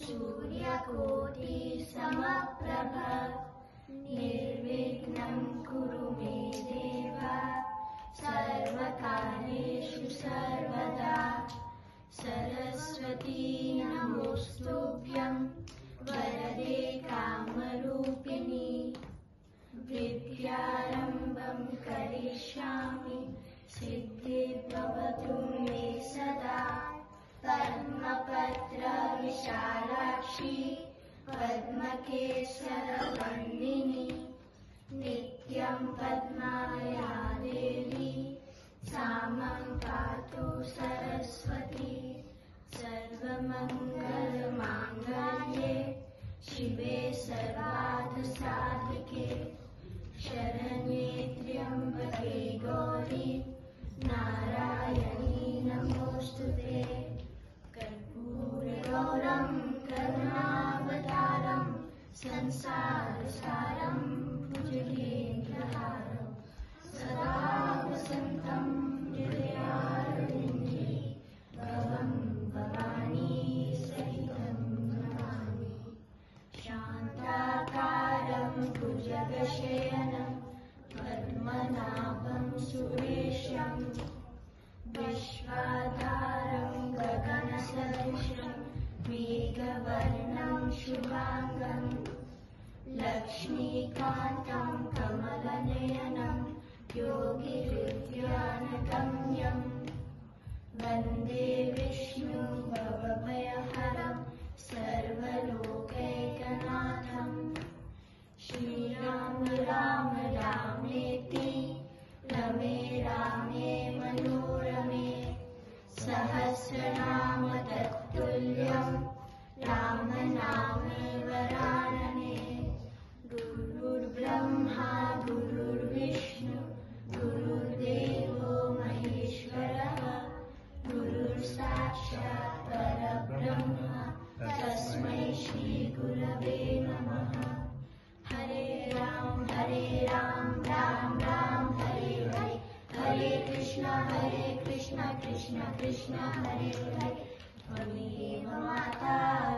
सूर्यकोटि समप्रभ निर्विघ्नं कुरु मे देव सर्वकार्येषु सर्वदा। सरस्वती नमोऽस्तुभ्यं वरदे कामरूपिणि। विद्यारम्भं करिष्यामि सिद्धिर्भवतु मे सदा। पद्मपत्रविशालाक्षी पद्मकेशरवर्णिनि, नित्यं पद्माया देवी सामं पातु सरस्वती, सर्वमङ्गलमाङ्गल्ये, शिवे सर्वार्थसाधिके शरण्ये त्र्यम्बके गौरी, नारायणी नमोऽस्तु ते। कर्पूरगौरं करुणावतारं संसारसारं भुजगेन्द्रहारं। सदा वसन्तं हृदयारविन्दे भवं भवानी सहितं नमामि शान्ताकारं भुजगशयनं पद्मनाभं सुरेशम् विश्वाधारं गगनसदृशं मेघवर्णं शुभाङ्गम्। लक्ष्मीकान्तं कमलनयनं गुरुर्ब्रह्मा गुरुर्विष्णु गुरुर्देवो महेश्वरः गुरुर्साक्षात् परब्रह्म तस्मै श्रीगुरवे नमः हरे राम हरे राम राम राम हरे हरे हरे कृष्ण हरे कृष्ण कृष्ण कृष्ण हरे हरे त्वमेव माता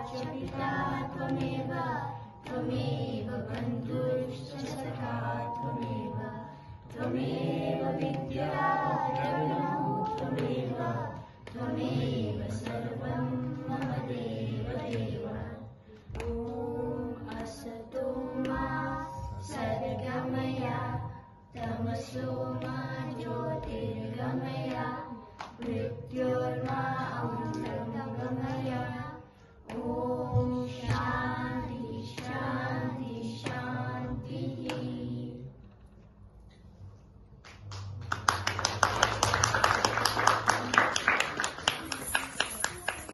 च पिता त्वमेव त्वमेव बन्धुश्च सखा त्वमेव त्वमेव विद्यामेव त्वमेव त्वमेव सर्वं मम देव देव ॐ असतो मा सर्गमया तमसो मा ज्योतिर्गमय